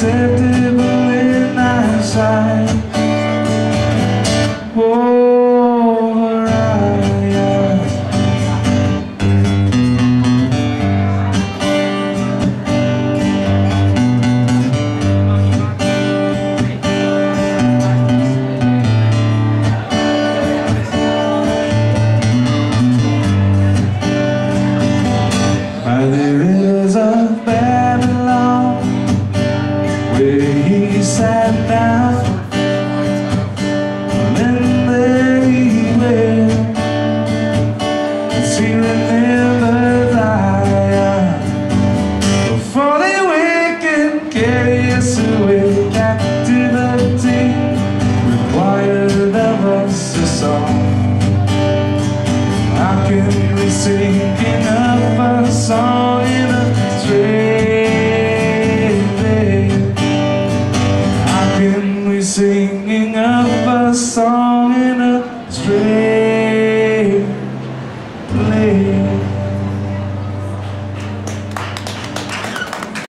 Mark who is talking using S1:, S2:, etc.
S1: acceptable in my sight. Oh, Uriah. by the rivers of carry us away captivity, required of us a song. How can we sing enough a song in a train? How can we sing enough a song in a train?